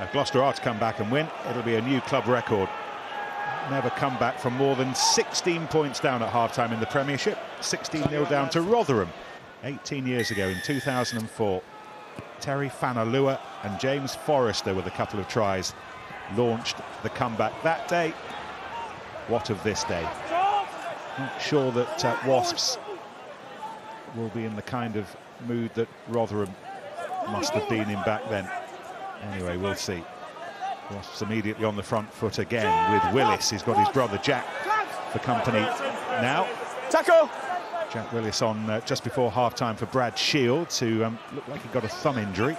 If Gloucester are to come back and win, it'll be a new club record. Never come back from more than 16 points down at half-time in the Premiership. 16-0 down to Rotherham 18 years ago in 2004. Terry Fanolua and James Forrester with a couple of tries launched the comeback that day. What of this day? Not sure that uh, Wasps will be in the kind of mood that Rotherham must have been in back then. Anyway, we'll see. Wasps immediately on the front foot again with Willis. He's got his brother Jack for company now. Tackle! Jack Willis on uh, just before half-time for Brad Shields, who um, looked like he got a thumb injury.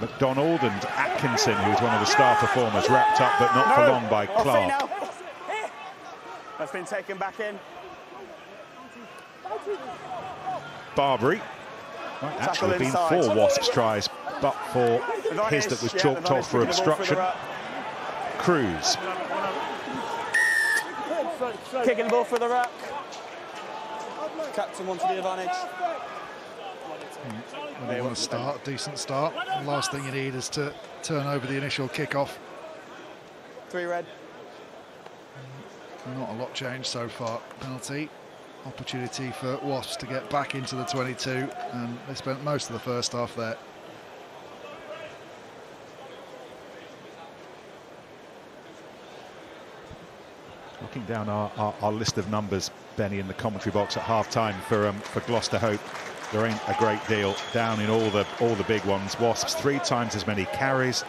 McDonald and Atkinson, who was one of the star performers, wrapped up but not for long by Clark. That's been taken back in. Barbeary might actually have been four Wasps tries, but for his that was chalked off for obstruction. Cruz. Kicking the ball for the rack. Captain wanted the advantage. When they want to start, decent start. The last thing you need is to turn over the initial kick-off. Three red. Hmm. Not a lot changed so far. Penalty. Opportunity for Wasps to get back into the 22, and they spent most of the first half there. Looking down our, our, our, list of numbers, Benny, in the commentary box at half-time for um, for Gloucester Hope, there ain't a great deal down in all the all the big ones. Wasps three times as many carries,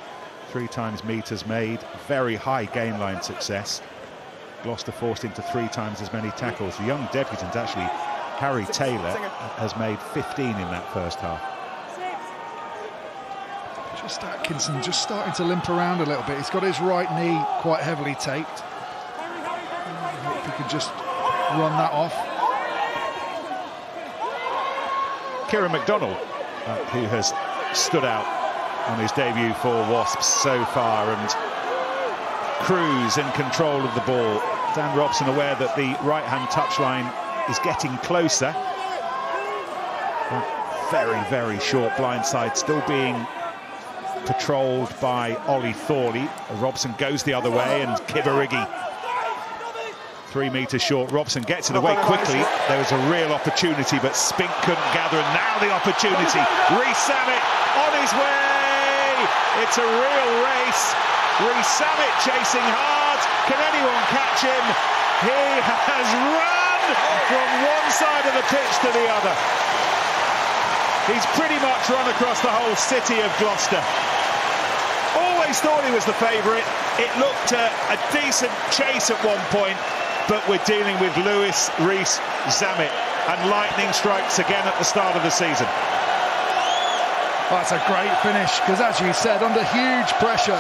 three times meters made, very high game line success. Gloucester forced into three times as many tackles. The young debutant, actually, Harry Taylor, has made 15 in that first half. Just Atkinson just starting to limp around a little bit. He's got his right knee quite heavily taped. I hope he can just run that off. Kieran McDonald, uh, who has stood out on his debut for Wasps so far, and Cruse in control of the ball. Dan Robson aware that the right-hand touchline is getting closer. That very, very short blindside still being patrolled by Ollie Thorley. Robson goes the other way and Kibarigi three metres short. Robson gets it away quickly. There was a real opportunity, but Spink couldn't gather. And now the opportunity. Rees Zammit on his way. It's a real race. Rees Zammit chasing hard. Can anyone catch him? He has run from one side of the pitch to the other. He's pretty much run across the whole city of Gloucester. Always thought he was the favourite. It looked a decent chase at one point, but we're dealing with Louis Rees Zammit and lightning strikes again at the start of the season. That's a great finish because, as you said, under huge pressure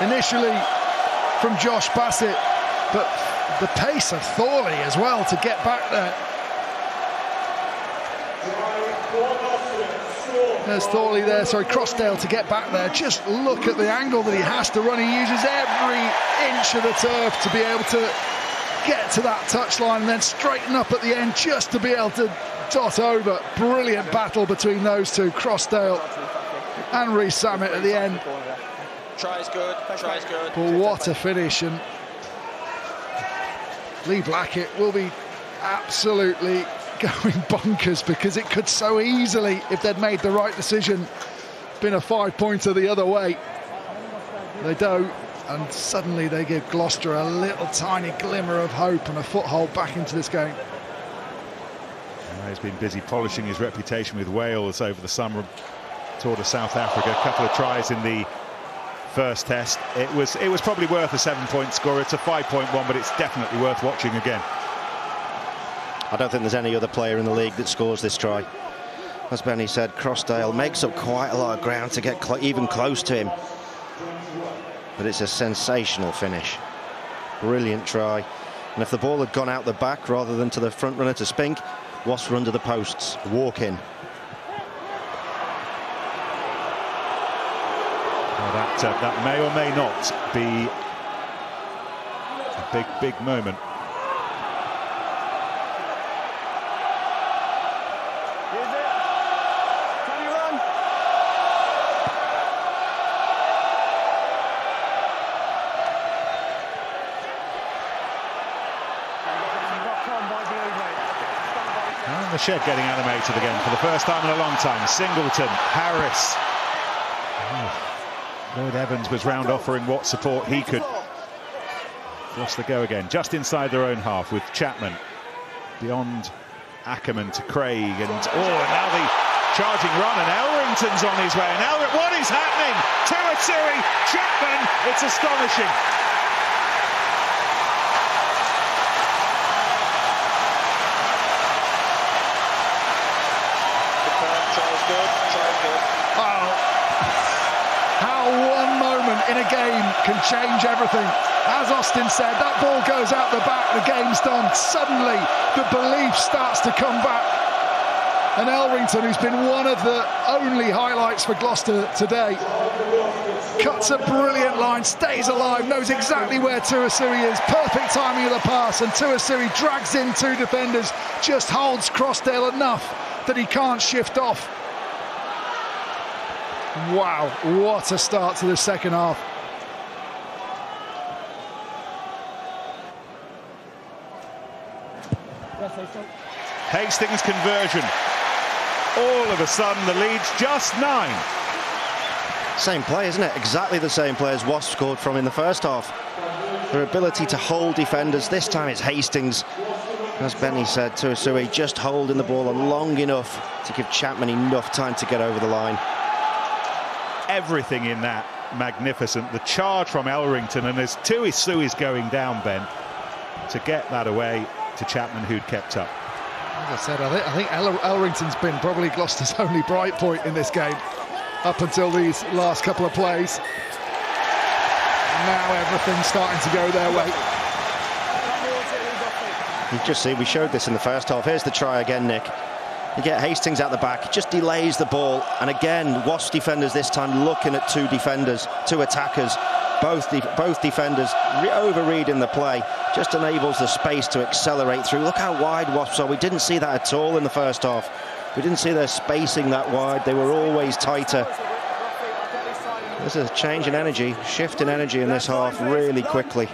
initially from Josh Bassett, but the pace of Thorley as well to get back there. There's Thorley there, sorry, Crossdale to get back there. Just look at the angle that he has to run. He uses every inch of the turf to be able to get to that touchline and then straighten up at the end just to be able to dot over. Brilliant battle between those two, Crossdale and Rees Zammit at the end. Tries good, tries good. But what a finish and Lee Blackett will be absolutely going bonkers because it could so easily, if they'd made the right decision, been a five-pointer the other way. They don't, and suddenly they give Gloucester a little tiny glimmer of hope and a foothold back into this game. he's been busy polishing his reputation with Wales over the summer tour to South Africa. A couple of tries in the first test. It was it was probably worth a seven-point score. It's a five-point one, but it's definitely worth watching again. I don't think there's any other player in the league that scores this try. As Benny said, Crossdale makes up quite a lot of ground to get cl even close to him. But it's a sensational finish. Brilliant try. And if the ball had gone out the back rather than to the front runner to Spink, Wasps under the posts. Walk in. Well, that, uh, that may or may not be a big, big moment the shed getting animated again for the first time in a long time. Singleton, Harris. Lloyd Evans was round offering what support he could. Lost the go again, just inside their own half with Chapman. Beyond Ackermann to Craig. And oh, and now the charging run. And Elrington's on his way. And El what is happening? Tuisue, Chapman. It's astonishing. Oh, how one moment in a game can change everything. As Austin said, that ball goes out the back, the game's done. Suddenly, the belief starts to come back. And Elrington, who's been one of the only highlights for Gloucester today, cuts a brilliant line, stays alive, knows exactly where Tuisue is. Perfect timing of the pass, and Tuisue drags in two defenders, just holds Crossdale enough that he can't shift off. Wow, what a start to the second half. Hastings conversion. All of a sudden, the lead's just nine. Same play, isn't it? Exactly the same play as Wasp scored from in the first half. Their ability to hold defenders. This time it's Hastings. As Benny said, Tuisue just holding the ball long enough to give Chapman enough time to get over the line. Everything in that magnificent. The charge from Elrington, and as Tuisue is going down, Ben, to get that away to Chapman, who'd kept up. As I said, I think, I think El Elrington's been probably Gloucester's only bright point in this game up until these last couple of plays. Now everything's starting to go their way. You just see, we showed this in the first half. Here's the try again, Nick. You get Hastings out the back, just delays the ball. And again, Wasp defenders this time looking at two defenders, two attackers. Both, de both defenders over-reading the play. Just enables the space to accelerate through. Look how wide Wasps are. We didn't see that at all in the first half. We didn't see their spacing that wide. They were always tighter. There's a change in energy, shift in energy in this half really quickly.